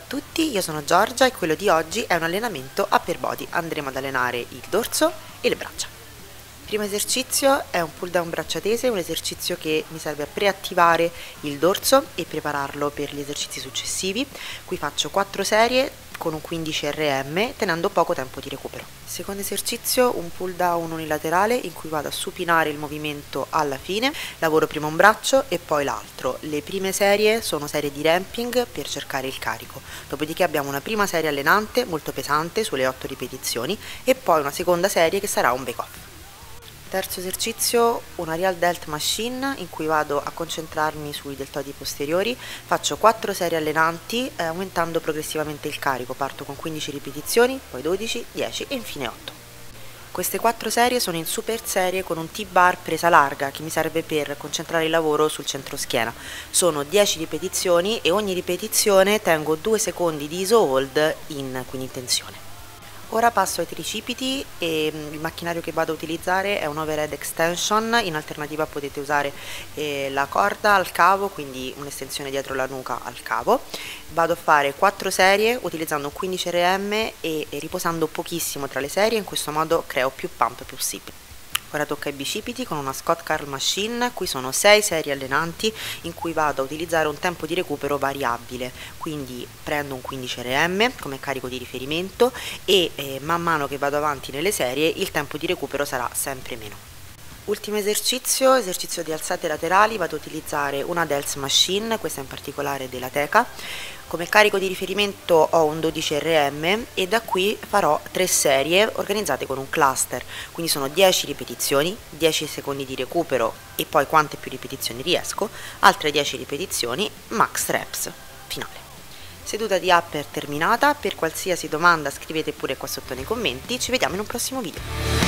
tutti, io sono Giorgia e quello di oggi è un allenamento upper body. Andremo ad allenare il dorso e le braccia. Primo esercizio è un pull down braccia tese, un esercizio che mi serve a preattivare il dorso e prepararlo per gli esercizi successivi. Qui faccio 4 serie con un 15 RM tenendo poco tempo di recupero. Secondo esercizio un pull down unilaterale in cui vado a supinare il movimento alla fine, lavoro prima un braccio e poi l'altro. Le prime serie sono serie di ramping per cercare il carico, dopodiché abbiamo una prima serie allenante molto pesante sulle 8 ripetizioni e poi una seconda serie che sarà un back off. Terzo esercizio, una Real Delt Machine in cui vado a concentrarmi sui deltoidi posteriori, faccio 4 serie allenanti eh, aumentando progressivamente il carico, parto con 15 ripetizioni, poi 12, 10 e infine 8. Queste 4 serie sono in super serie con un T-bar presa larga che mi serve per concentrare il lavoro sul centro schiena. Sono 10 ripetizioni e ogni ripetizione tengo 2 secondi di iso hold in, quindi in tensione. Ora passo ai tricipiti e mm, il macchinario che vado a utilizzare è un overhead extension, in alternativa potete usare eh, la corda al cavo, quindi un'estensione dietro la nuca al cavo. Vado a fare 4 serie utilizzando un 15 rm e, e riposando pochissimo tra le serie, in questo modo creo più pump possibile. Ora tocca ai bicipiti con una Scott Carl Machine, qui sono 6 serie allenanti in cui vado a utilizzare un tempo di recupero variabile, quindi prendo un 15 rm come carico di riferimento e eh, man mano che vado avanti nelle serie il tempo di recupero sarà sempre meno. Ultimo esercizio, esercizio di alzate laterali, vado a utilizzare una Dells Machine, questa in particolare della Teca, come carico di riferimento ho un 12 RM e da qui farò tre serie organizzate con un cluster, quindi sono 10 ripetizioni, 10 secondi di recupero e poi quante più ripetizioni riesco, altre 10 ripetizioni, max reps, finale. Seduta di upper terminata, per qualsiasi domanda scrivete pure qua sotto nei commenti, ci vediamo in un prossimo video.